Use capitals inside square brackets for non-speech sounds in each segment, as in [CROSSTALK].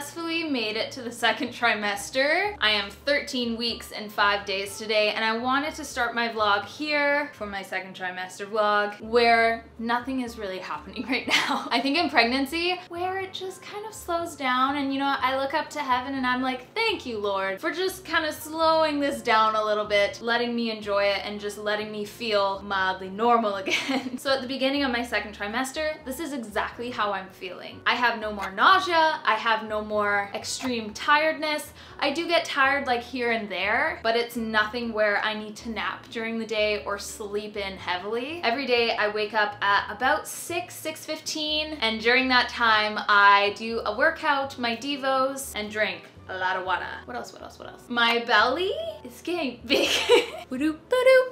successful Made it to the second trimester. I am 13 weeks and five days today and I wanted to start my vlog here for my second trimester vlog where nothing is really [LAUGHS] happening right now. I think in pregnancy where it just kind of slows down and you know I look up to heaven and I'm like thank you Lord for just kind of slowing this down a little bit letting me enjoy it and just letting me feel mildly normal [LAUGHS] again. so at the beginning of my second trimester this is exactly how I'm feeling. I have no more nausea, I have no more extreme tiredness. I do get tired like here and there, but it's nothing where I need to nap during the day or sleep in heavily. Every day I wake up at about 6, 6.15, and during that time I do a workout, my devos, and drink a lot of water. What else, what else, what else? My belly is getting [LAUGHS] big.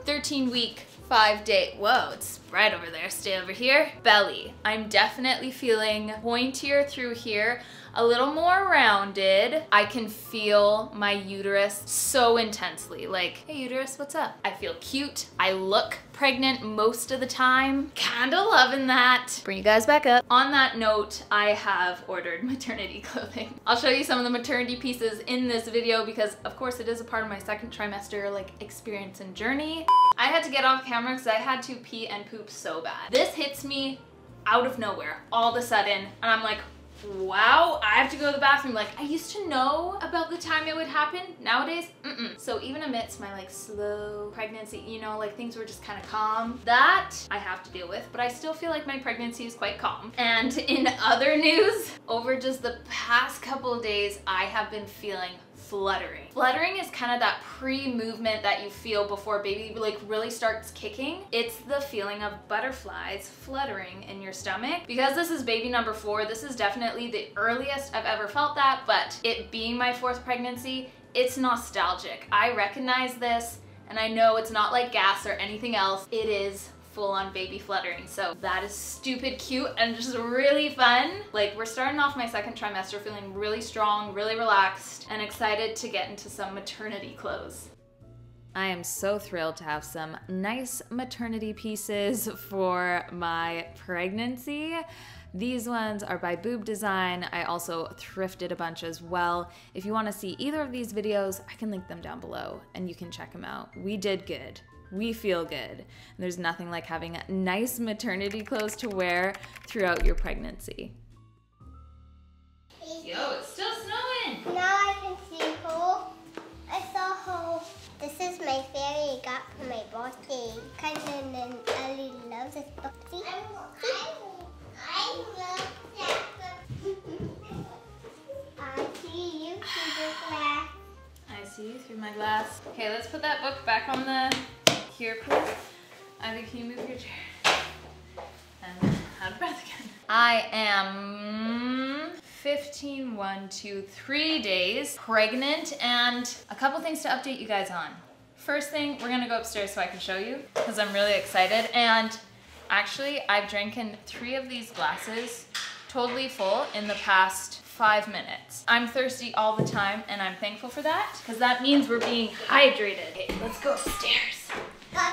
13 week five day, whoa, it's right over there, stay over here. Belly, I'm definitely feeling pointier through here, a little more rounded. I can feel my uterus so intensely, like, hey uterus, what's up? I feel cute, I look pregnant most of the time. Kinda loving that. Bring you guys back up. On that note, I have ordered [LAUGHS] maternity clothing. I'll show you some of the maternity pieces in this video because of course it is a part of my second trimester like experience and journey. I had to get off camera because I had to pee and poop so bad. This hits me out of nowhere all of a sudden and I'm like, wow, I have to go to the bathroom. Like, I used to know about the time it would happen. Nowadays, mm-mm. So even amidst my like slow pregnancy, you know, like things were just kind of calm. That I have to deal with, but I still feel like my pregnancy is quite calm. And in other [LAUGHS] news, over just the past couple of days, I have been feeling fluttering. Fluttering is kind of that pre-movement that you feel before baby like really starts kicking. It's the feeling of butterflies fluttering in your stomach. Because this is baby number four, this is definitely the earliest I've ever felt that, but it being my fourth pregnancy, it's nostalgic. I recognize this and I know it's not like gas or anything else. It is full on baby fluttering. So that is stupid cute and just really fun. Like we're starting off my second trimester feeling really strong, really relaxed, and excited to get into some maternity clothes. I am so thrilled to have some nice maternity pieces for my pregnancy. These ones are by Boob Design. I also thrifted a bunch as well. If you want to see either of these videos, I can link them down below and you can check them out. We did good we feel good. And there's nothing like having nice maternity clothes to wear throughout your pregnancy. Yo, it's still snowing. Now I can see hole. I saw hole. This is my fairy I got for my birthday. Cousin and Ellie loves this book. See? I, I, love that [LAUGHS] I see you through the glass. I see you through my glass. Okay, let's put that book back on the here, please. Ivy, can you move your chair? And out of breath again. I am 15, one, two, three days pregnant and a couple things to update you guys on. First thing, we're gonna go upstairs so I can show you because I'm really excited. And actually, I've drinking three of these glasses totally full in the past five minutes. I'm thirsty all the time and I'm thankful for that because that means we're being hydrated. Okay, let's go upstairs.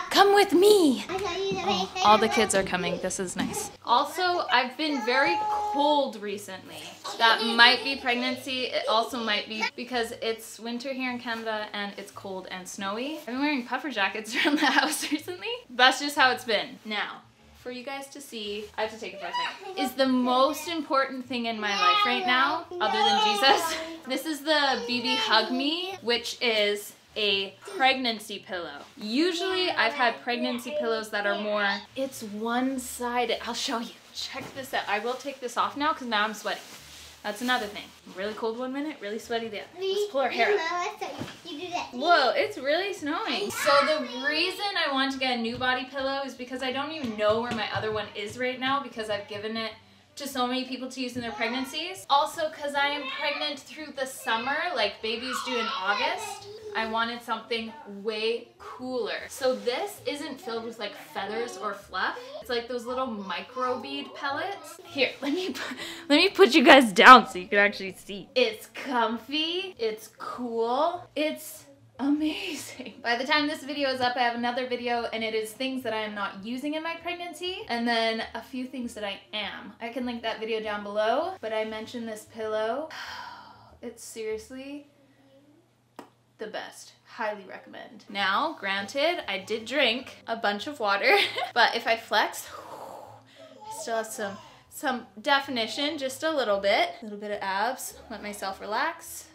Come with me. Oh, all the kids are coming. This is nice. Also, I've been very cold recently. That might be pregnancy. It also might be because it's winter here in Canada and it's cold and snowy. I've been wearing puffer jackets [LAUGHS] around the house recently. That's just how it's been. Now, for you guys to see, I have to take it for a second, is the most important thing in my life right now, other than Jesus. [LAUGHS] This is the BB Hug Me, which is a pregnancy pillow. Usually I've had pregnancy pillows that are more, it's one-sided. I'll show you. Check this out. I will take this off now because now I'm sweating. That's another thing. Really cold one minute, really sweaty the other. Let's pull our hair up. Whoa, it's really snowing. So the reason I want to get a new body pillow is because I don't even know where my other one is right now because I've given it to so many people to use in their pregnancies. Also because I am pregnant through the summer, like babies do in August. I wanted something way cooler. So this isn't filled with like feathers or fluff. It's like those little micro bead pellets. Here, [LAUGHS] let me put, let me put you guys down so you can actually see. It's comfy, it's cool, it's amazing. By the time this video is up, I have another video and it is things that I am not using in my pregnancy and then a few things that I am. I can link that video down below, but I mentioned this pillow. [SIGHS] It's seriously the best. Highly recommend. Now, granted, I did drink a bunch of water, [LAUGHS] but if I flex, [SIGHS] I still have some some definition, just a little bit. A little bit of abs, let myself relax.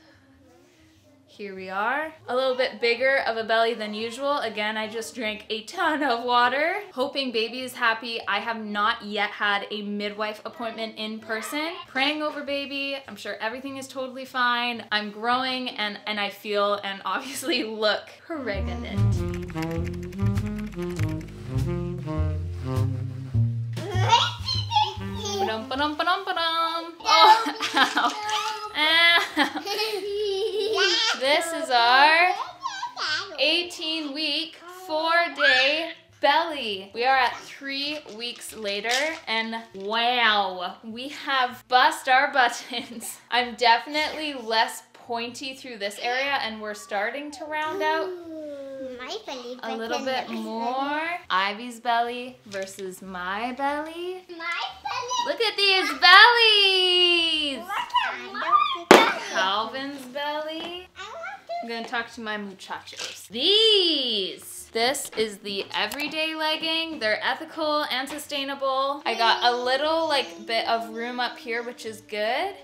Here we are. A little bit bigger of a belly than usual. Again, I just drank a ton of water. Hoping baby is happy. I have not yet had a midwife appointment in person. Praying over baby. I'm sure everything is totally fine. I'm growing and, and I feel and obviously [LAUGHS] look pregnant. Ba-dum, ba-dum, ba-dum, ba-dum. Oh, [LAUGHS] ow. Ow. [LAUGHS] This is our 18 week, four day belly. We are at three weeks later and wow, we have bust our buttons. [LAUGHS] I'm definitely less pointy through this area and we're starting to round out My belly a little bit more. Ivy's belly versus my belly. My belly. Look at these bellies! Look at Calvin's belly. I'm gonna talk to my muchachos. These! This is the everyday legging. They're ethical and sustainable. I got a little like bit of room up here, which is good.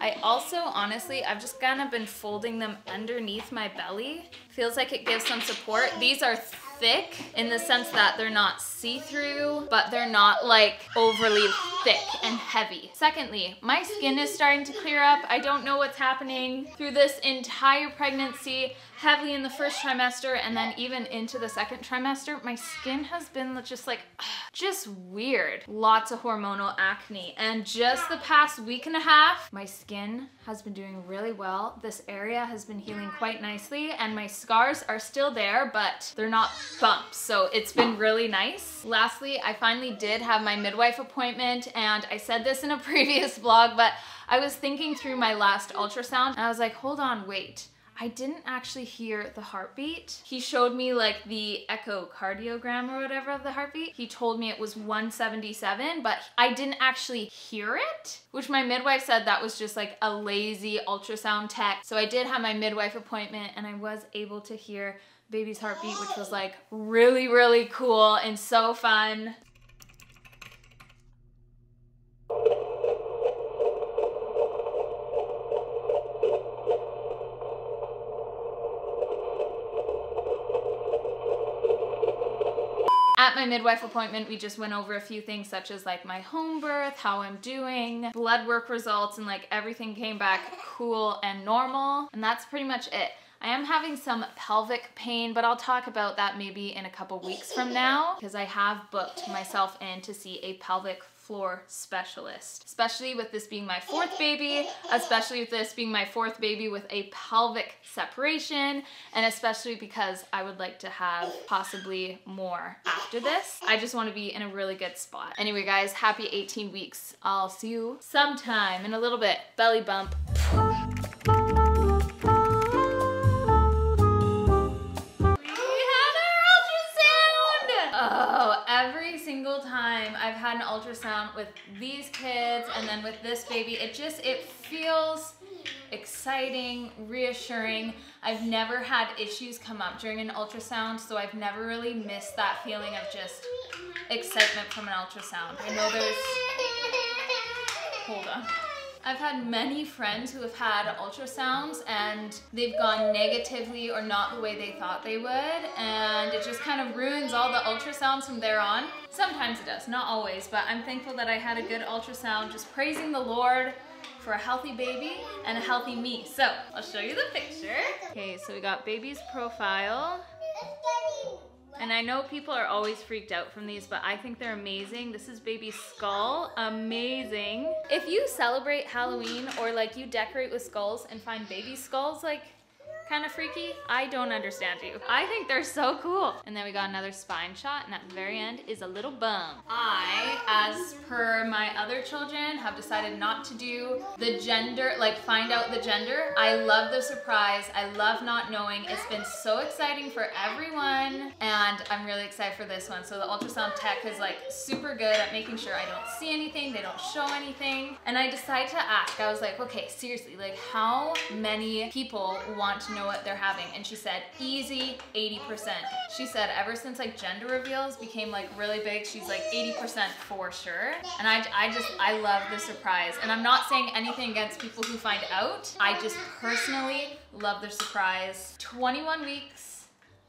I also, honestly, I've just kind of been folding them underneath my belly. Feels like it gives some support. These are thick in the sense that they're not see-through, but they're not like overly thick and heavy. Secondly, my skin is starting to clear up. I don't know what's happening through this entire pregnancy, heavily in the first trimester and then even into the second trimester. My skin has been just like, [SIGHS] just weird. Lots of hormonal acne. And just the past week and a half, my skin has been doing really well. This area has been healing quite nicely and my scars are still there, but they're not bumps. So it's been really nice. Lastly, I finally did have my midwife appointment and I said this in a [LAUGHS] previous vlog, but I was thinking through my last ultrasound and I was like, hold on, wait. I didn't actually hear the heartbeat. He showed me like the echocardiogram or whatever of the heartbeat. He told me it was 177, but I didn't actually hear it, which my midwife said that was just like a lazy ultrasound tech. So I did have my midwife appointment and I was able to hear baby's heartbeat, which was like really, really cool and so fun. At my midwife appointment, we just went over a few things such as like my home birth, how I'm doing, blood work results, and like everything came back cool and normal. And that's pretty much it. I am having some pelvic pain, but I'll talk about that maybe in a couple weeks from now because I have booked myself in to see a pelvic floor specialist, especially with this being my fourth baby, especially with this being my fourth baby with a pelvic separation, and especially because I would like to have possibly more after this. I just want to be in a really good spot. Anyway, guys, happy 18 weeks. I'll see you sometime in a little bit. Belly bump. Had an ultrasound with these kids and then with this baby, it just, it feels exciting, reassuring. I've never had issues come up during an ultrasound, so I've never really missed that feeling of just excitement from an ultrasound. I know there's, hold on. I've had many friends who have had ultrasounds and they've gone negatively or not the way they thought they would and it just kind of ruins all the ultrasounds from there on. Sometimes it does, not always, but I'm thankful that I had a good ultrasound, just praising the Lord for a healthy baby and a healthy me. So I'll show you the picture. Okay, so we got baby's profile. And I know people are always freaked out from these, but I think they're amazing. This is baby skull, amazing. If you celebrate Halloween or like you decorate with skulls and find baby skulls, like kind of freaky? I don't understand you. I think they're so cool. And then we got another spine shot and at the very end is a little bum. I, as per my other children, have decided not to do the gender, like find out the gender. I love the surprise. I love not knowing. It's been so exciting for everyone and I'm really excited for this one. So the ultrasound tech is like super good at making sure I don't see anything, they don't show anything. And I decided to ask, I was like, okay, seriously, like how many people want to know what they're having? And she said, easy 80%. She said ever since like gender reveals became like really big, she's like 80% for sure. And I, I just, I love the surprise. And I'm not saying anything against people who find out. I just personally love the surprise. 21 weeks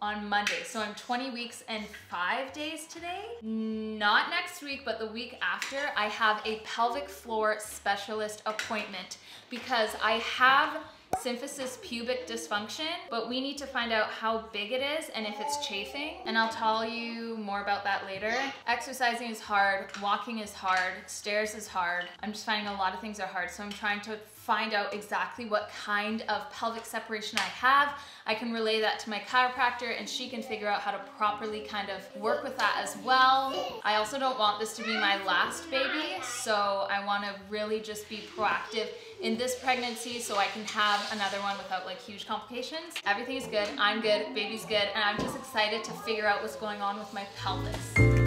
on Monday. So I'm 20 weeks and five days today. Not next week, but the week after, I have a pelvic floor specialist appointment because I have symphysis pubic dysfunction, but we need to find out how big it is and if it's chafing. And I'll tell you more about that later. Exercising is hard, walking is hard, stairs is hard. I'm just finding a lot of things are hard. So I'm trying to find out exactly what kind of pelvic separation I have. I can relay that to my chiropractor and she can figure out how to properly kind of work with that as well. I also don't want this to be my last baby, so I wanna really just be proactive in this pregnancy so I can have another one without like huge complications. Everything is good, I'm good, baby's good, and I'm just excited to figure out what's going on with my pelvis.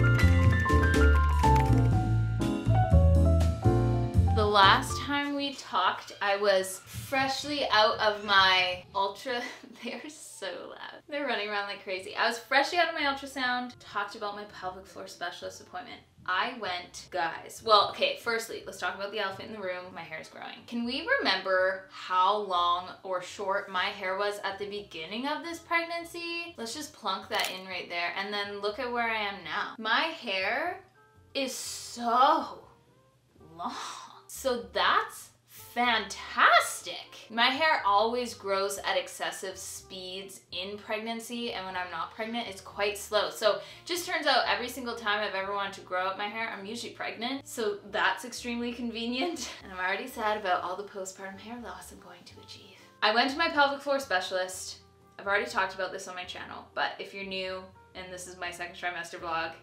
Last time we talked, I was freshly out of my ultra, [LAUGHS] they're so loud. They're running around like crazy. I was freshly out of my ultrasound, talked about my pelvic floor specialist appointment. I went, guys, well, okay, firstly, let's talk about the elephant in the room. My hair is growing. Can we remember how long or short my hair was at the beginning of this pregnancy? Let's just plunk that in right there and then look at where I am now. My hair is so long. So that's fantastic. My hair always grows at excessive speeds in pregnancy and when I'm not pregnant it's quite slow. So just turns out every single time I've ever wanted to grow out my hair I'm usually pregnant. So that's extremely convenient [LAUGHS] and I'm already sad about all the postpartum hair loss I'm going to achieve. I went to my pelvic floor specialist. I've already talked about this on my channel but if you're new and this is my second trimester vlog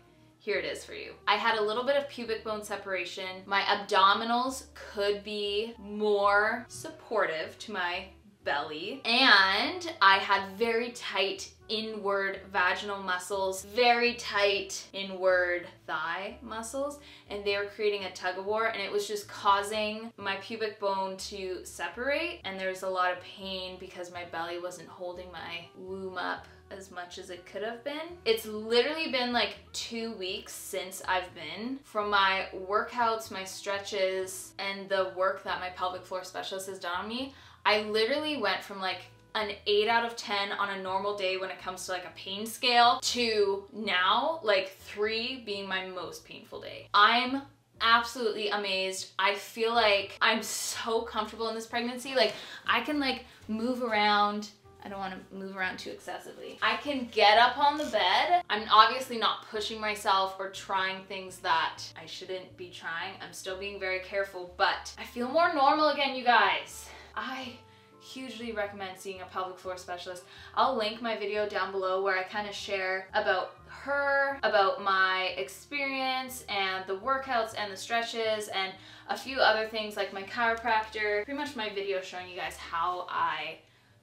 here it is for you. I had a little bit of pubic bone separation. My abdominals could be more supportive to my belly and I had very tight inward vaginal muscles, very tight inward thigh muscles, and they were creating a tug of war, and it was just causing my pubic bone to separate, and there was a lot of pain because my belly wasn't holding my womb up as much as it could have been. It's literally been like two weeks since I've been. From my workouts, my stretches, and the work that my pelvic floor specialist has done on me, I literally went from like an 8 out of 10 on a normal day when it comes to like a pain scale to now like 3 being my most painful day. I'm absolutely amazed. I feel like I'm so comfortable in this pregnancy. Like I can like move around I don't want to move around too excessively. I can get up on the bed. I'm obviously not pushing myself or trying things that I shouldn't be trying. I'm still being very careful, but I feel more normal again, you guys. I hugely recommend seeing a pelvic floor specialist. I'll link my video down below where I kind of share about her, about my experience and the workouts and the stretches and a few other things like my chiropractor. Pretty much my video showing you guys how I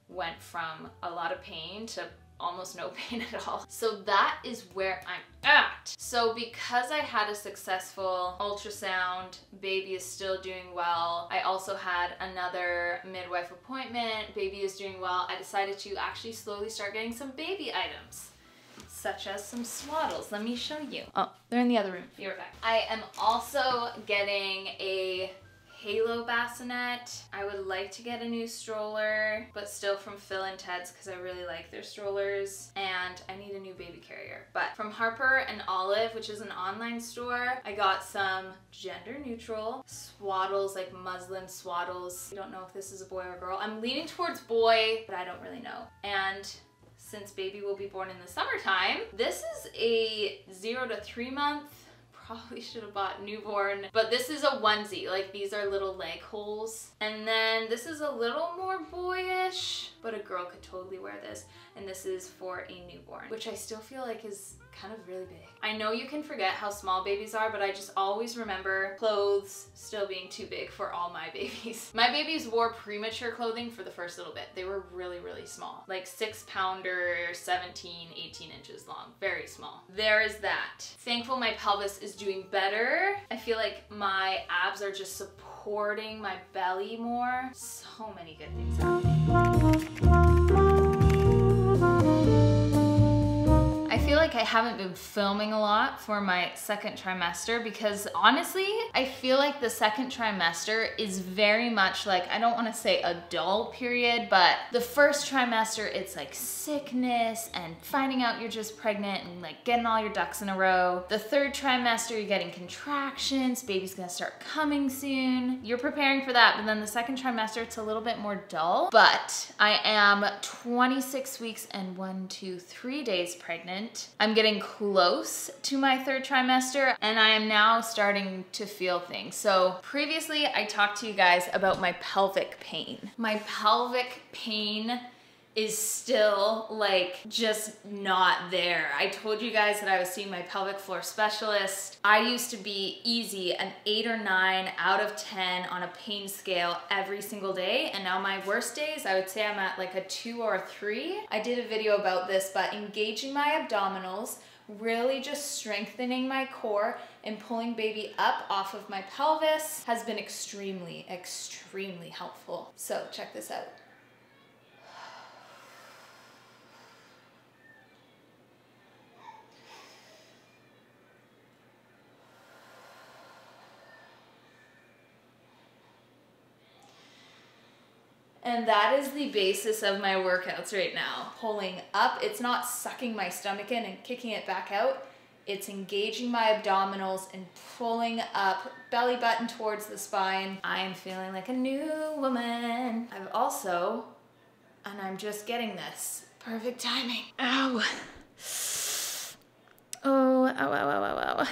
went from a lot of pain to almost no [LAUGHS] pain at all. So that is where I'm at. So because I had a successful ultrasound, baby is still doing well. I also had another midwife appointment, baby is doing well. I decided to actually slowly start getting some baby items such as some swaddles. Let me show you. Oh, they're in the other room. Be right back. I am also getting a Halo bassinet. I would like to get a new stroller, but still from Phil and Ted's because I really like their strollers. And I need a new baby carrier. But from Harper and Olive, which is an online store, I got some gender neutral swaddles, like muslin swaddles. I don't know if this is a boy or girl. I'm leaning towards boy, but I don't really know. And since baby will be born in the summertime, this is a zero to three month probably [LAUGHS] should have bought newborn. But this is a onesie. Like these are little leg holes. And then this is a little more boyish, but a girl could totally wear this. And this is for a newborn, which I still feel like is kind of really big. I know you can forget how small babies are, but I just always remember clothes still being too big for all my [LAUGHS] babies. My babies wore premature clothing for the first little bit. They were really, really small, like six pounder, 17, 18 inches long, very small. There is that. Thankful my pelvis is doing better. I feel like my abs are just supporting my belly more. So many good things. Like I haven't been filming a lot for my second trimester because honestly, I feel like the second trimester is very much like, I don't wanna say a dull period, but the first trimester, it's like sickness and finding out you're just pregnant and like getting all your ducks in a row. The third trimester, you're getting contractions, baby's gonna start coming soon. You're preparing for that, but then the second trimester, it's a little bit more dull. But I am 26 weeks and one, two, three days pregnant. I'm getting close to my third trimester and I am now starting to feel things. So previously I talked to you guys about my pelvic pain. My pelvic pain is still like just not there. I told you guys that I was seeing my pelvic floor specialist. I used to be easy an eight or nine out of 10 on a pain scale every single day. And now my worst days, I would say I'm at like a two or a three. I did a video about this, but engaging my abdominals, really just strengthening my core and pulling baby up off of my pelvis has been extremely, extremely helpful. So check this out. And that is the basis of my workouts right now. Pulling up, it's not sucking my stomach in and kicking it back out. It's engaging my abdominals and pulling up, belly button towards the spine. I am feeling like a new woman. I've also, and I'm just getting this, perfect timing. Ow. Oh, ow, ow, ow, ow, ow.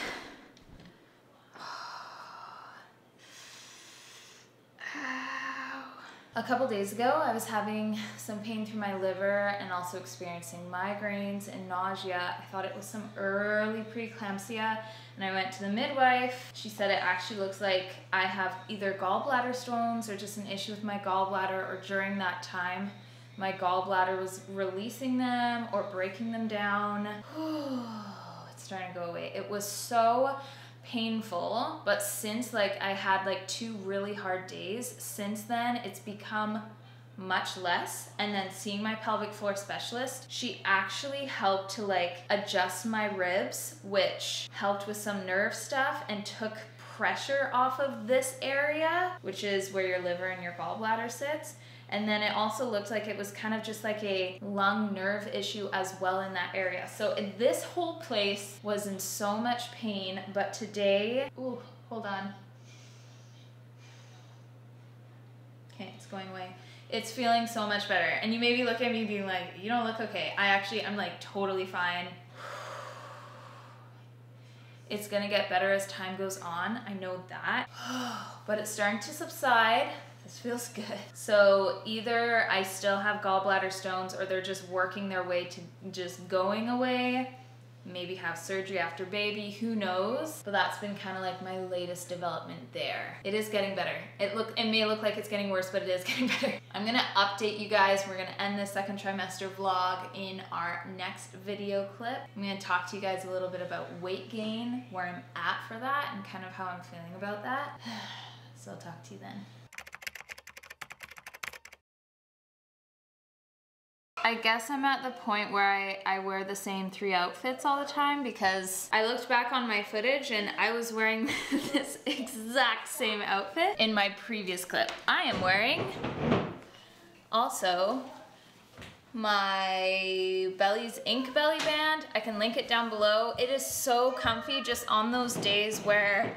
A couple days ago, I was having some pain through my liver and also experiencing migraines and nausea. I thought it was some early preeclampsia and I went to the midwife. She said it actually looks like I have either gallbladder stones or just an issue with my gallbladder or during that time my gallbladder was releasing them or breaking them down. [SIGHS] it's starting to go away. It was so painful, but since like I had like two really hard days, since then it's become much less. And then seeing my pelvic floor specialist she actually helped to like adjust my ribs which helped with some nerve stuff and took pressure off of this area which is where your liver and your gallbladder sits and then it also looked like it was kind of just like a lung nerve issue as well in that area. So this whole place was in so much pain, but today, ooh, hold on. Okay, it's going away. It's feeling so much better. And you maybe look at me being like, you don't look okay. I actually, I'm like totally fine. [SIGHS] It's gonna get better as time goes on. I know that. [SIGHS] but it's starting to subside. This feels good. So either I still have gallbladder stones or they're just working their way to just going away. Maybe have surgery after baby, who knows? But that's been kind of like my latest development there. It is getting better. It look it may look like it's getting worse, but it is [LAUGHS] getting better. I'm gonna update you guys. We're gonna end this second trimester vlog in our next video clip. I'm gonna talk to you guys a little bit about weight gain, where I'm at for that, and kind of how I'm feeling about that. [SIGHS] so I'll talk to you then. I guess I'm at the point where I, I wear the same three outfits all the time because I looked back on my footage and I was wearing [LAUGHS] this exact same outfit in my previous clip. I am wearing also my Bellies Inc Belly Band. I can link it down below. It is so comfy just on those days where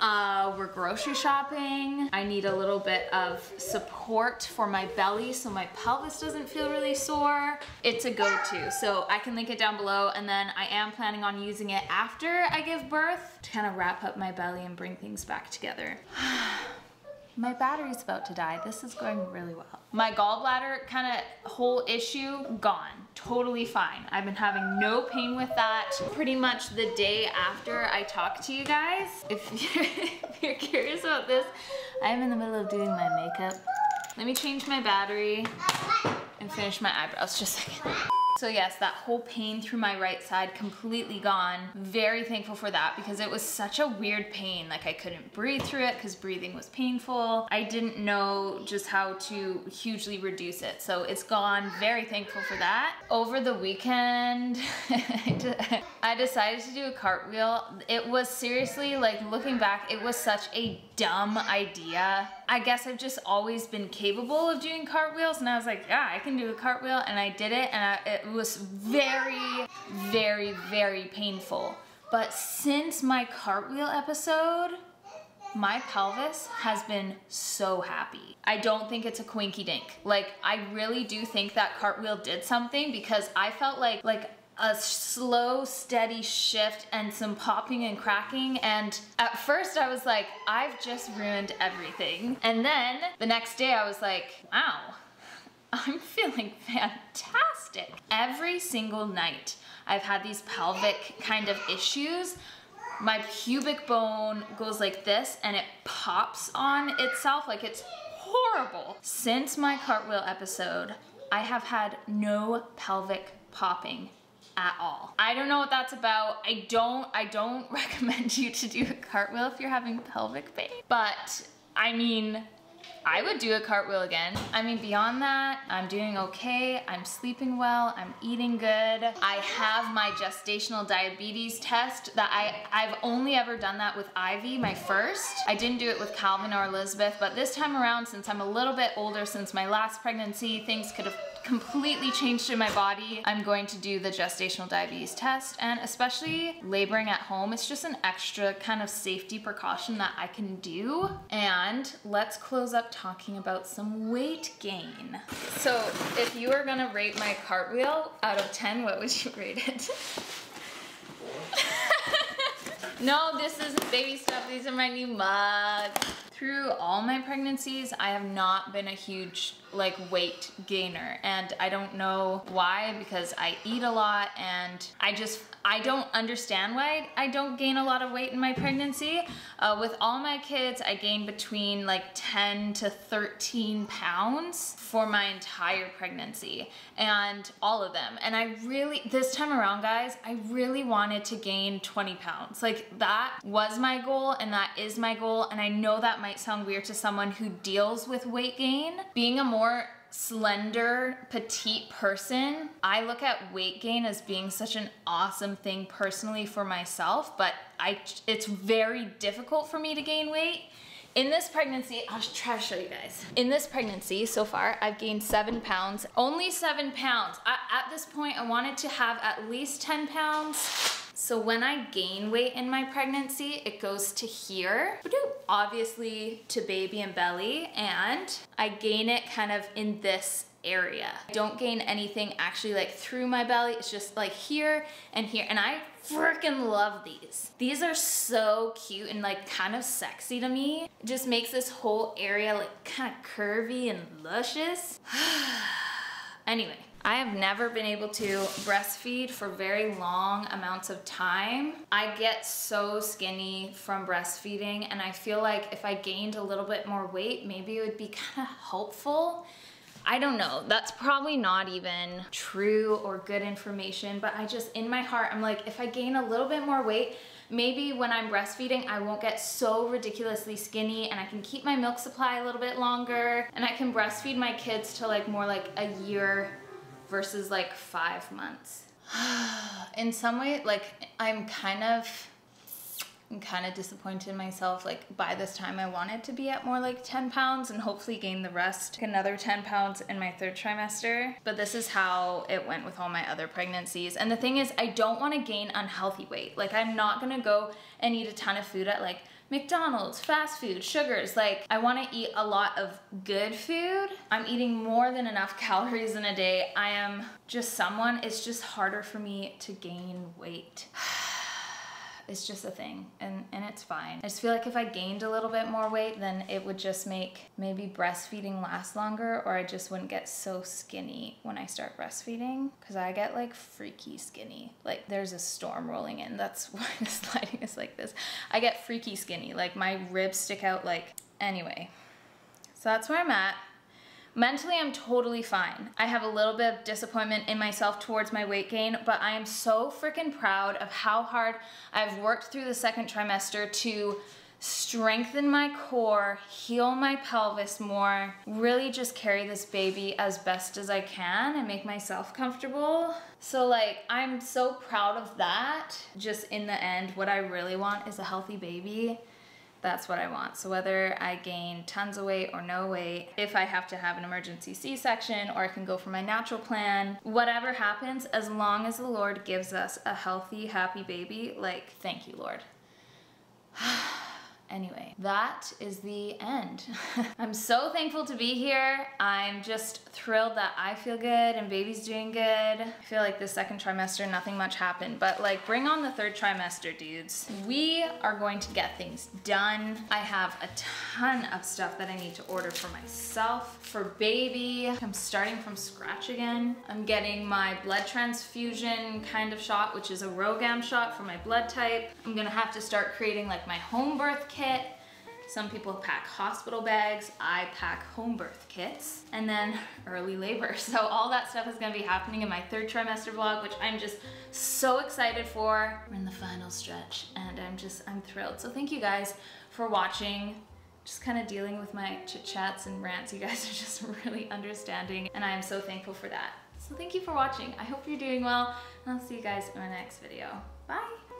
Uh, we're grocery shopping. I need a little bit of support for my belly so my pelvis doesn't feel really sore. It's a go-to, so I can link it down below and then I am planning on using it after I give birth to kind of wrap up my belly and bring things back together. [SIGHS] [SIGHS] [SIGHS] My battery's about to die. This is going really well. My gallbladder kind of whole issue gone. Totally fine. I've been having no pain with that pretty much the day after I talk to you guys. [LAUGHS] If you're, if you're curious about this, I'm in the middle of doing my makeup. Let me change my battery and finish my eyebrows just a second. So yes, that whole pain through my right side completely gone. Very thankful for that because it was such a weird pain. Like I couldn't breathe through it because breathing was painful. I didn't know just how to hugely reduce it. So it's gone. Very thankful for that. Over the weekend, [LAUGHS] I decided to do a cartwheel. It was seriously like looking back, it was such a dumb idea. I guess I've just always been capable of doing cartwheels and I was like, yeah, I can do a cartwheel and I did it and I, it was very, very, very painful. But since my cartwheel episode, my pelvis has been so happy. I don't think it's a quinky dink. Like, I really do think that cartwheel did something because I felt like, like a slow, steady shift and some popping and cracking. And at first I was like, I've just ruined everything. And then the next day I was like, wow, [LAUGHS] I'm feeling fantastic. Every single night I've had these pelvic kind of issues. My pubic bone goes like this and it pops on itself like it's horrible. Since my cartwheel episode, I have had no pelvic popping at all. I don't know what that's about. I don't, I don't [LAUGHS] recommend you to do a cartwheel if you're having pelvic pain, but I mean, I would do a cartwheel again. I mean, beyond that, I'm doing okay. I'm sleeping well. I'm eating good. I have my gestational diabetes test that I, I've only ever done that with Ivy, my first. I didn't do it with Calvin or Elizabeth, but this time around, since I'm a little bit older since my last pregnancy, things could have completely changed in my body. I'm going to do the gestational diabetes test and especially laboring at home, it's just an extra kind of safety precaution that I can do. And let's close up talking about some weight gain. So if you were gonna rate my cartwheel out of 10, what would you rate it? [LAUGHS] no, this isn't baby stuff. These are my new mugs. Through all my pregnancies, I have not been a huge like weight gainer and I don't know why because I eat a lot and I just I don't understand why I don't gain a lot of weight in my pregnancy. Uh, with all my kids, I gained between like 10 to 13 pounds for my entire pregnancy and all of them. And I really, this time around guys, I really wanted to gain 20 pounds. Like that was my goal and that is my goal. And I know that might sound weird to someone who deals with weight gain. Being a more slender, petite person, I look at weight gain as being such an awesome thing personally for myself, but I it's very difficult for me to gain weight. In this pregnancy, I'll try to show you guys. In this pregnancy so far, I've gained seven pounds, only seven pounds. I, at this point, I wanted to have at least 10 pounds. So when I gain weight in my pregnancy, it goes to here, obviously to baby and belly, and I gain it kind of in this area. I don't gain anything actually like through my belly. It's just like here and here. And I freaking love these. These are so cute and like kind of sexy to me. It just makes this whole area like kind of curvy and luscious. [SIGHS] anyway, I have never been able to breastfeed for very long amounts of time. I get so skinny from breastfeeding and I feel like if I gained a little bit more weight, maybe it would be [LAUGHS] kind of helpful I don't know, that's probably not even true or good information, but I just, in my heart, I'm like, if I gain a little bit more weight, maybe when I'm breastfeeding, I won't get so ridiculously skinny and I can keep my milk supply a little bit longer and I can breastfeed my kids to like more like a year versus like five months. [SIGHS] in some way, like I'm kind of I'm kind of disappointed in myself. Like by this time I wanted to be at more like 10 pounds and hopefully gain the rest, another 10 pounds in my third trimester. But this is how it went with all my other pregnancies. And the thing is, I don't want to gain unhealthy weight. Like I'm not gonna go and eat a ton of food at like McDonald's, fast food, sugars. Like, I wanna eat a lot of good food. I'm eating more than enough [LAUGHS] calories in a day. I am just someone, it's just harder for me to gain weight. [SIGHS] [SIGHS] It's just a thing and, and it's fine. I just feel like if I gained a little bit more weight, then it would just make maybe breastfeeding last longer or I just wouldn't get so skinny when I start breastfeeding because I get like freaky skinny. Like there's a storm rolling in. That's [LAUGHS] why this lighting is like this. I get freaky skinny. Like my ribs stick out like, anyway. So that's where I'm at. Mentally, I'm totally fine. I have a little bit of disappointment in myself towards my weight gain, but I am so freaking proud of how hard I've worked through the second trimester to strengthen my core, heal my pelvis more, really just carry this baby as best as I can and make myself comfortable. So like, I'm so proud of that. Just in the end, what I really want is a healthy baby that's what I want. So whether I gain tons of weight or no weight, if I have to have an emergency C-section or I can go for my natural plan, whatever happens, as long as the Lord gives us a healthy, happy baby, like, thank you, Lord. [SIGHS] Anyway, that is the end. [LAUGHS] I'm so thankful to be here. I'm just thrilled that I feel good and baby's doing good. I feel like the second trimester, nothing much happened, but like bring on the third trimester, dudes. We are going to get things done. I have a ton of stuff that I need to order for myself, for baby. I'm starting from scratch again. I'm getting my blood transfusion kind of shot, which is a RhoGAM shot for my blood type. I'm gonna have to start creating like my home birth kit. Some people pack hospital bags. I pack home birth kits and then early labor. [LAUGHS] So all that stuff is gonna be happening in my third trimester vlog, which I'm just so excited for. We're in the final stretch and I'm just, I'm thrilled. So thank you guys for watching just kind of dealing with my chit chats and rants. You guys [LAUGHS] are just really understanding and I am so thankful for that. So thank you for watching. I hope you're doing well and I'll see you guys in my next video. Bye.